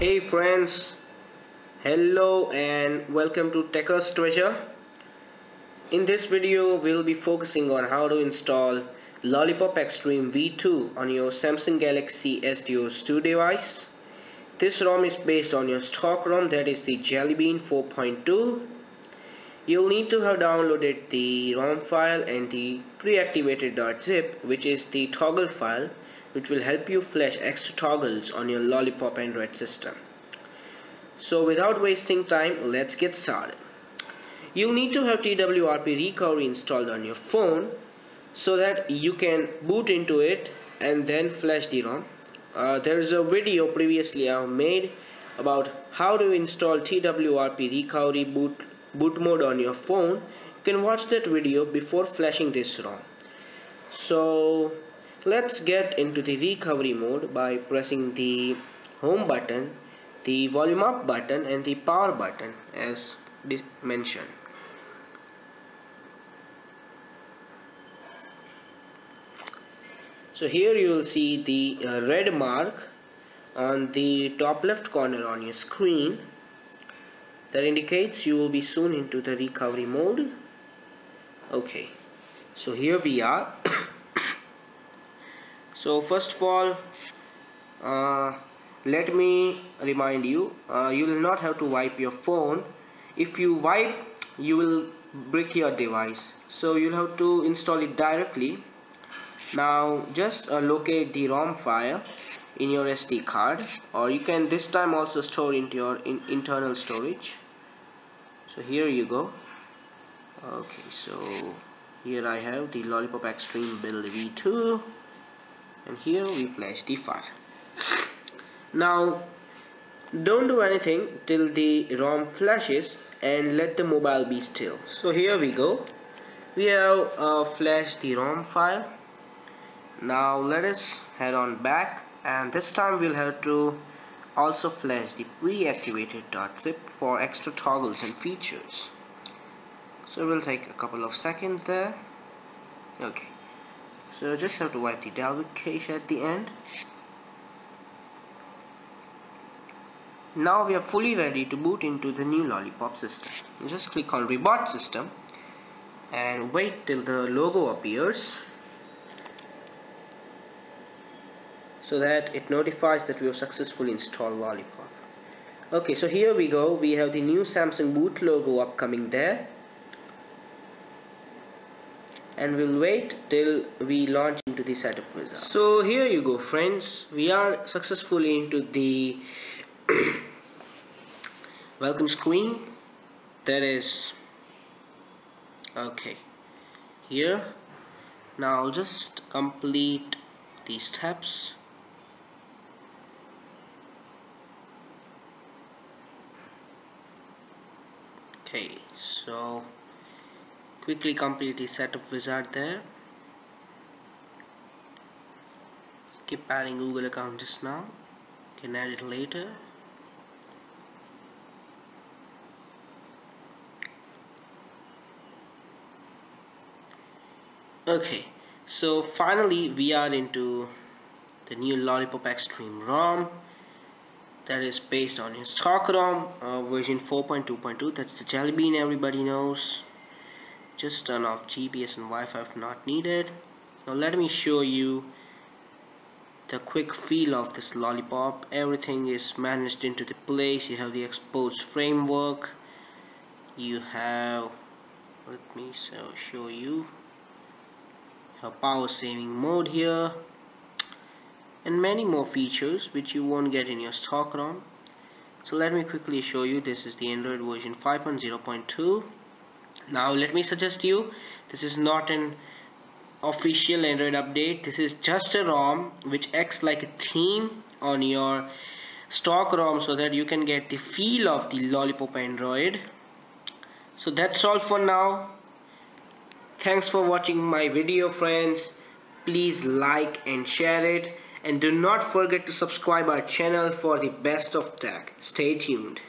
friends hello and welcome to Techers Treasure. In this video we'll be focusing on how to install Lollipop Extreme V2 on your Samsung Galaxy S Duos 2 device this ROM is based on your stock ROM that is the Jelly Bean 4.2 you'll need to have downloaded the ROM file and the pre-activated .zip which is the toggle file which will help you flash extra toggles on your Lollipop Android system. So without wasting time, let's get started. You'll need to have TWRP recovery installed on your phone so that you can boot into it and then flash the ROM. Uh, there is a video previously I made about how to install TWRP recovery boot, boot mode on your phone. You can watch that video before flashing this ROM. So Let's get into the recovery mode by pressing the home button, the volume up button and the power button as mentioned. So here you will see the uh, red mark on the top left corner on your screen. That indicates you will be soon into the recovery mode. Okay. So here we are so first of all uh, let me remind you uh, you will not have to wipe your phone. If you wipe you will break your device. So you'll have to install it directly. Now just uh, locate the ROM file in your SD card or you can this time also store into your in internal storage. So here you go. Okay so here I have the Lollipop Extreme Build V2 and here we flash the file. Now don't do anything till the ROM flashes and let the mobile be still. So here we go. We have uh, flashed the ROM file. Now let us head on back and this time we'll have to also flash the pre-activated .zip for extra toggles and features. So we'll take a couple of seconds there. Okay so just have to wipe the Dalvik cache at the end. Now we are fully ready to boot into the new lollipop system. Just click on reboot system and wait till the logo appears so that it notifies that we have successfully installed lollipop. Okay so here we go. We have the new Samsung boot logo upcoming there and we'll wait till we launch into the setup wizard so here you go friends. We are successfully into the welcome screen. That is okay here. Now I'll just complete these steps. Okay so quickly complete the setup wizard there. Keep adding Google account just now. Can add it later. Okay so finally we are into the new Lollipop Extreme ROM that is based on his stock ROM uh, version 4.2.2 that's the Jelly Bean everybody knows just turn off GPS and Wi-Fi if not needed. Now let me show you the quick feel of this lollipop. Everything is managed into the place. You have the Xposed framework. You have let me so show you have power saving mode here and many more features which you won't get in your stock ROM. So let me quickly show you. This is the Android version 5.0.2 now let me suggest you this is not an official Android update. This is just a ROM which acts like a theme on your stock ROM so that you can get the feel of the Lollipop Android. So that's all for now. Thanks for watching my video friends. Please like and share it. And do not forget to subscribe our channel for the best of tech. Stay tuned